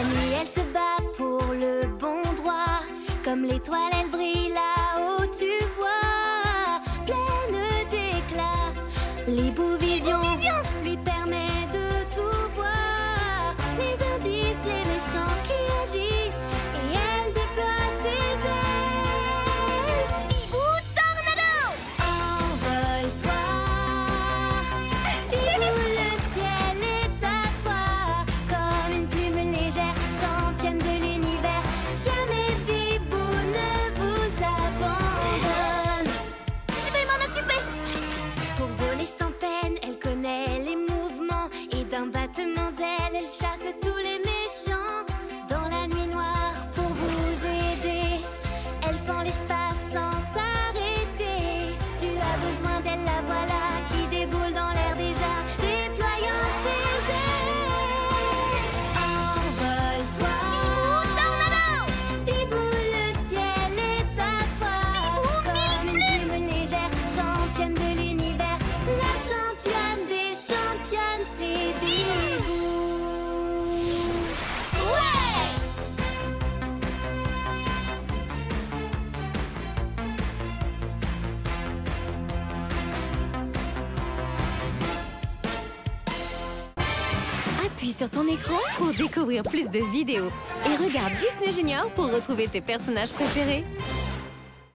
La nuit, elle se bat pour le bon droit. Comme l'étoile, elle brille. Appuie sur ton écran pour découvrir plus de vidéos. Et regarde Disney Junior pour retrouver tes personnages préférés.